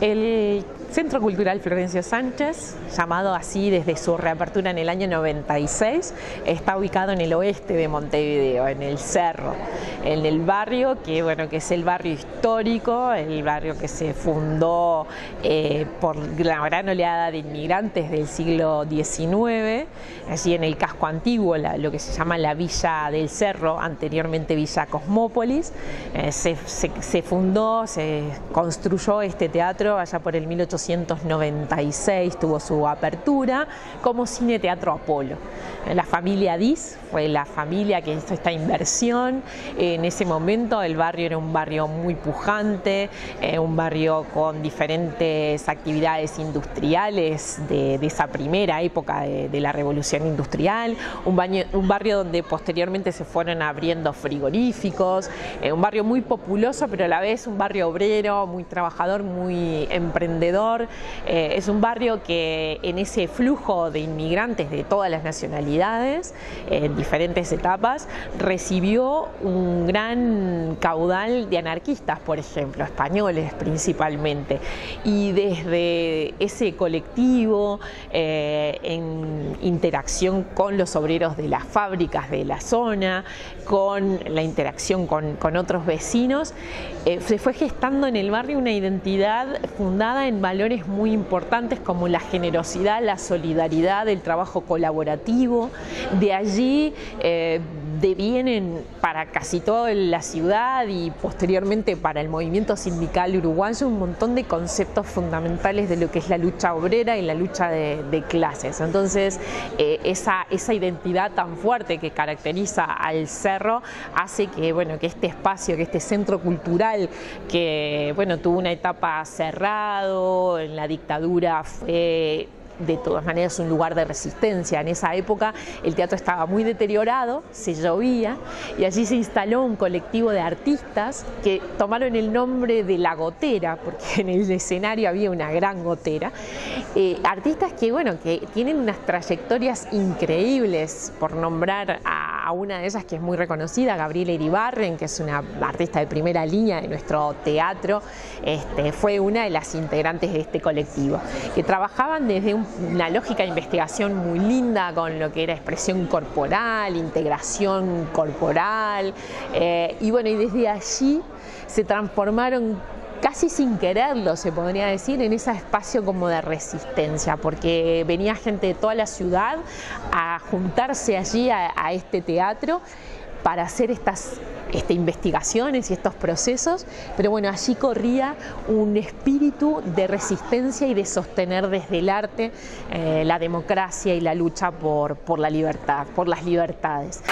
El Centro Cultural Florencio Sánchez, llamado así desde su reapertura en el año 96, está ubicado en el oeste de Montevideo, en el Cerro, en el barrio que, bueno, que es el barrio histórico, el barrio que se fundó eh, por la gran oleada de inmigrantes del siglo XIX, allí en el casco antiguo, lo que se llama la Villa del Cerro, anteriormente Villa Cosmópolis. Eh, se, se fundó, se construyó este teatro allá por el 1800 1896 tuvo su apertura como Cine Teatro Apolo. La familia Diz fue la familia que hizo esta inversión. En ese momento el barrio era un barrio muy pujante, eh, un barrio con diferentes actividades industriales de, esa primera época de, la revolución industrial, un, un, barrio donde posteriormente se fueron abriendo frigoríficos, eh, un barrio muy populoso pero a la vez un barrio obrero, muy trabajador, muy emprendedor. Eh, es un barrio que en ese flujo de inmigrantes de todas las nacionalidades, en diferentes etapas, recibió un gran caudal de anarquistas, por ejemplo, españoles principalmente. Y desde ese colectivo, eh, en interacción con los obreros de las fábricas de la zona, con la interacción con, otros vecinos, eh, se fue gestando en el barrio una identidad fundada en valores muy importantes como la generosidad, la solidaridad, el trabajo colaborativo. De allí eh, devienen para casi toda la ciudad y posteriormente para el movimiento sindical uruguayo un montón de conceptos fundamentales de lo que es la lucha obrera y la lucha de, clases. Entonces, eh, esa, esa identidad tan fuerte que caracteriza al hace que, bueno, que este espacio, que este centro cultural que bueno, tuvo una etapa cerrado, en la dictadura fue de todas maneras un lugar de resistencia. En esa época el teatro estaba muy deteriorado, se llovía y allí se instaló un colectivo de artistas que tomaron el nombre de La Gotera, porque en el escenario había una gran gotera. Eh, artistas que, bueno, que tienen unas trayectorias increíbles, por nombrar a a una de ellas que es muy reconocida, Gabriela Iribarren, que es una artista de primera línea de nuestro teatro, este, fue una de las integrantes de este colectivo, que trabajaban desde una lógica de investigación muy linda con lo que era expresión corporal, integración corporal, eh, y bueno, y desde allí se transformaron casi sin quererlo, se podría decir, en ese espacio como de resistencia, porque venía gente de toda la ciudad a juntarse allí a, este teatro para hacer estas este, investigaciones y estos procesos, pero bueno, allí corría un espíritu de resistencia y de sostener desde el arte eh, la democracia y la lucha por, por la libertad, por las libertades.